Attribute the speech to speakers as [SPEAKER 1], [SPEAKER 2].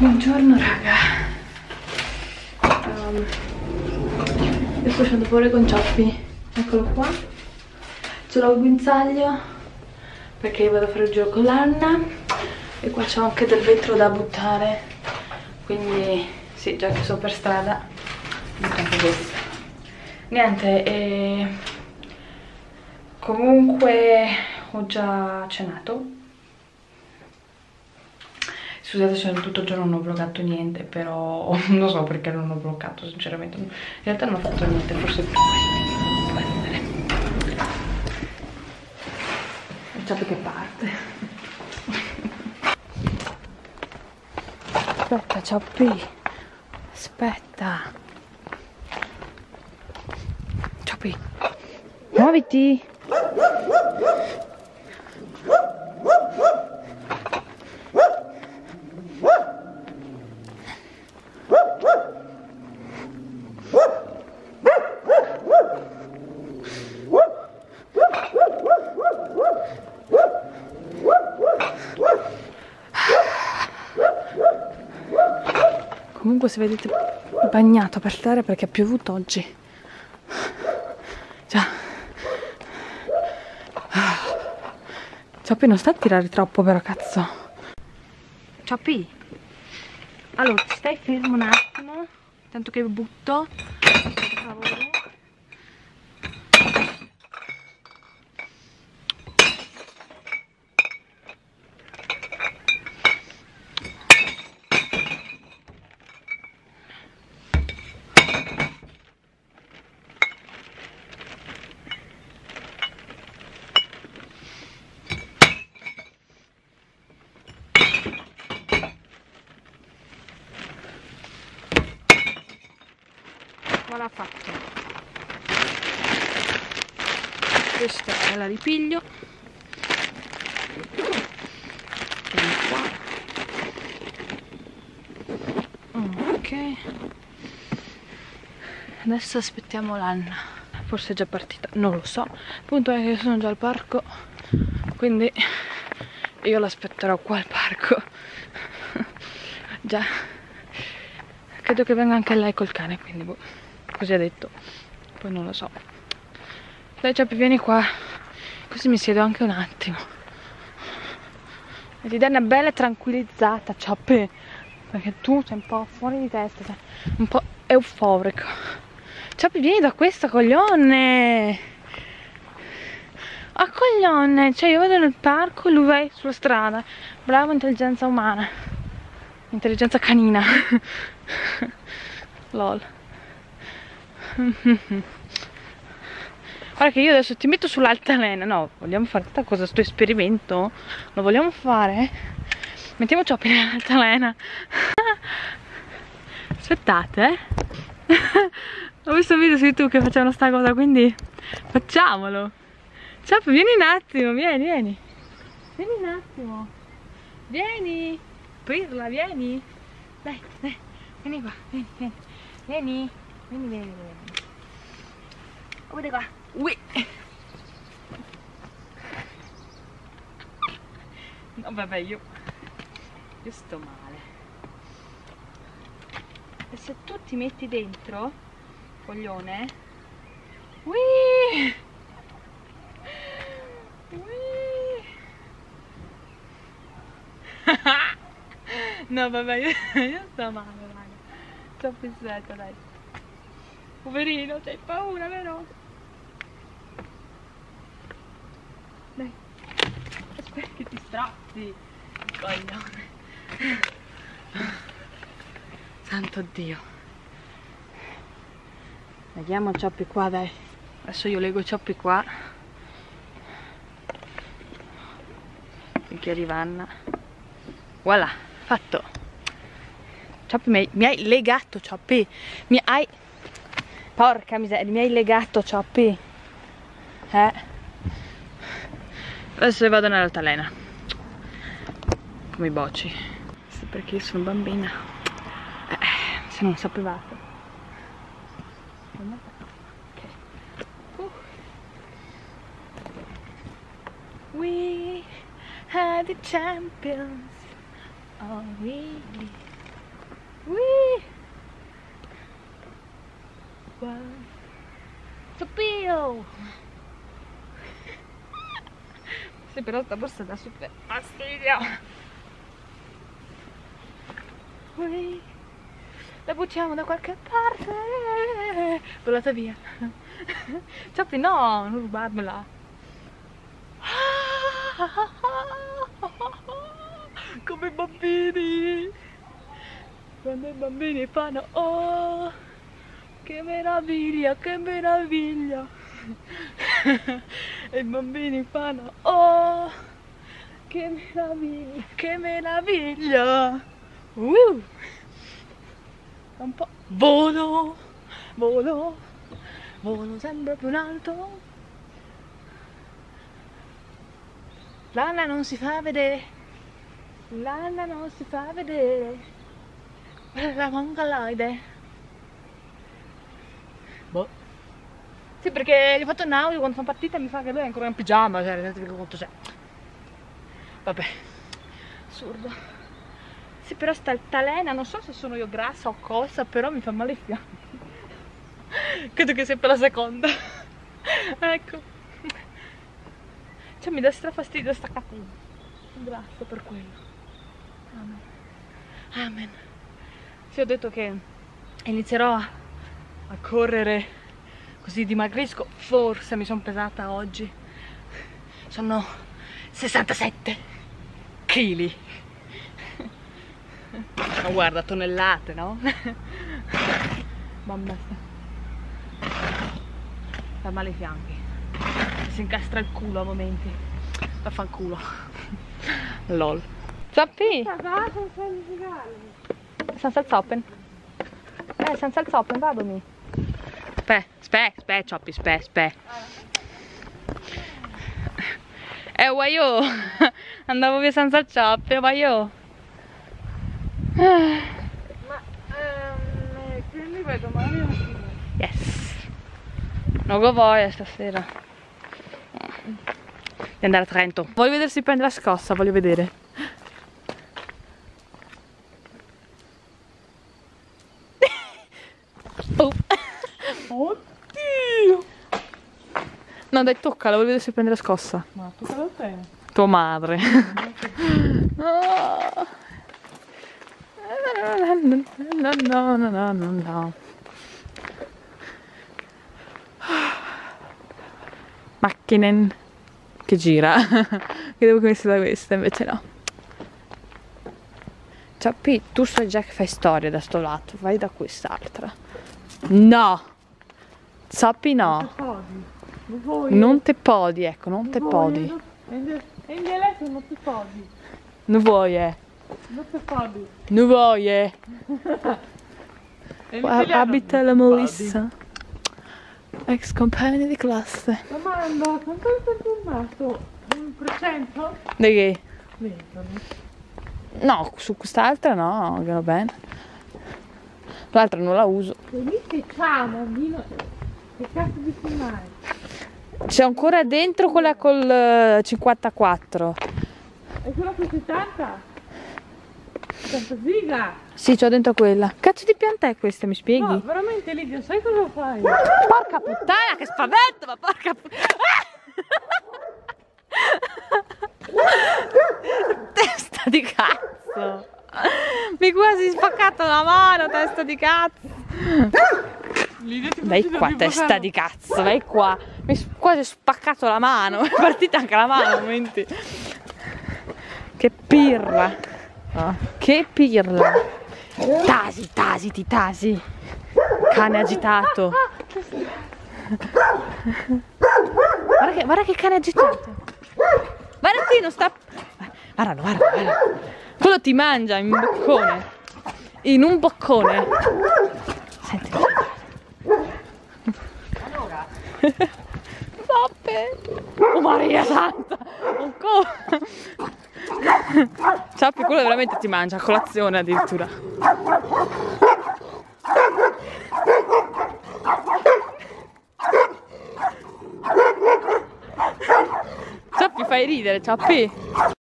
[SPEAKER 1] Buongiorno raga. Um, Sto uscendo fuori con Cioppi Eccolo qua. Ce l'ho il guinzaglio Perché io vado a fare il giro con l'Anna. E qua c'ho anche del vetro da buttare. Quindi sì, già che sono per strada Niente, e... Comunque ho già cenato Scusate se tutto il giorno non ho vloggato niente, però non so perché non ho bloccato, sinceramente. In realtà non ho fatto niente, forse può essere. Facciamo che parte. Aspetta, Cioppi. Aspetta. Cioppi. Muoviti. Comunque se vedete bagnato per terra perché ha piovuto oggi. Già. Cioppi non sta a tirare troppo però cazzo. Cioppi. Allora, stai fermo un attimo. Tanto che butto. Per favore. Questa è la ripiglio. Ok. Adesso aspettiamo l'Anna. Forse è già partita, non lo so. Il punto è che sono già al parco, quindi io l'aspetterò qua al parco. già. Credo che venga anche lei col cane, quindi boh così ha detto poi non lo so dai Ciappi vieni qua. Così mi siedo anche un attimo. E ti dai una bella tranquillizzata Ciappi perché tu sei un po' fuori di testa sei un po' euforico. Ciappi vieni da questa coglione. Ah coglione cioè io vado nel parco e lui va sulla strada. Bravo intelligenza umana. Intelligenza canina. Lol Guarda che io adesso ti metto sull'altalena. No, vogliamo fare questa cosa, sto esperimento? Lo vogliamo fare? Mettiamo ciò per l'altalena. Aspettate eh. Ho visto un video su YouTube che facevano sta cosa Quindi facciamolo. Ciao, vieni un attimo, vieni, vieni. Vieni un attimo. Vieni. Pirla, vieni. Dai, dai, vieni qua, vieni, vieni. Vieni Vieni, vieni, vieni. Guarda qua. Ui. No, vabbè, io... Io sto male. E se tu ti metti dentro, coglione... Ui! Ui! no, vabbè, io, io sto male, raga. Troppo stretto, dai. Poverino, c'hai paura, vero? Dai. Aspetta che ti strappi. Coglione. Santo Dio. Vediamo i cioppi qua, dai. Adesso io leggo cioppi qua. Finché arriva Anna. Voilà, fatto. Cioppi, mi hai legato, Cioppi. Mi hai... Porca miseria, mi hai legato Cioppi. Eh. Adesso vado nell'altalena. Come i boci. Sì, perché io sono bambina. Eh, se non sapevate. Uh. We are the champions. Oh, really? Whee! Wow. Ciappio! Sì, però sta borsa dà super fastidio. La buttiamo da qualche parte. Volata via. Ciappi, no, non rubarmela. Come i bambini. Quando i bambini fanno oh, che meraviglia, che meraviglia. e i bambini fanno oh, che meraviglia, che meraviglia. Uh un po' volo, volo, volo sempre più in alto. L'Anna non si fa vedere, l'Anna non si fa vedere, la mongoloide. Boh. Sì, perché gli ho fatto un audio quando sono partita e mi fa che lui è ancora in pigiama, cioè, rendetevi conto, cioè. Vabbè, assurdo. Sì, però sta altalena, non so se sono io grassa o cosa, però mi fa male i fianchi. Credo che sia per la seconda. ecco. Cioè mi dà stra fastidio sta catena. Grazie per quello. Amen. Amen. Sì, ho detto che inizierò a correre così dimagrisco. Forse mi sono pesata oggi. Sono 67 kg. Ma guarda, tonnellate, no? Mamma Fa male i fianchi. Si incastra il culo a momenti. Vaffanculo. Lol. Zappi! Senza il zoppen. Eh, senza il zoppen, vadomi. Spe, spe, spe, cioppi, spe, spe. Eh, guaio! Andavo via senza il cioppi, guaio!
[SPEAKER 2] Ma ehm, quindi vai domani
[SPEAKER 1] Yes. Non go voglio stasera. Di andare a Trento. Voglio vedere se prende la scossa, voglio vedere. No dai toccala, voglio vedere se prende la scossa.
[SPEAKER 2] Ma cosa sei?
[SPEAKER 1] Tua madre. Ah. No, no, no, no, no, no. Macchinen che gira. Credevo che venisse da questa, invece no. Ciao P, tu sai già che fai storia da sto lato, vai da quest'altra. No! Sappi no.
[SPEAKER 2] Non
[SPEAKER 1] te podi, ecco, non te podi.
[SPEAKER 2] In dialetto non ti podi.
[SPEAKER 1] Non vuoi, eh.
[SPEAKER 2] Non ti podi.
[SPEAKER 1] Non vuoi, eh. Abita la. Melissa, ex compagna di classe.
[SPEAKER 2] Domanda, quanto è filmato? Un procento?
[SPEAKER 1] Di che? No, su quest'altra no, che va bene. L'altra non la uso.
[SPEAKER 2] Lì che c'ha, bambino? Che cazzo di filmare?
[SPEAKER 1] C'è ancora dentro quella col eh, 54.
[SPEAKER 2] E quella con 70? 70 giga?
[SPEAKER 1] Sì, c'ho dentro quella. Cazzo di pianta è questa, mi spieghi?
[SPEAKER 2] No, veramente Lidia, sai cosa fai?
[SPEAKER 1] Porca puttana, che spavento, ma porca puttana. testa di cazzo. Mi quasi spaccato la mano, testa di cazzo.
[SPEAKER 2] Ti
[SPEAKER 1] Vai qua, testa di cazzo, vai qua. Mi hai quasi spaccato la mano. È partita anche la mano momenti. Che pirla. Che pirla. Tasi, tasiti, tasi. Cane agitato. Guarda che, guarda che cane agitato. Guarda Tino, sta... Guarda, guarda, guarda. Quello ti mangia in un boccone. In un boccone. Senti. Oh Maria Santa. Ancora. Ciappi, quello veramente ti mangia a colazione addirittura. Ciappi, fai ridere, Ciappi.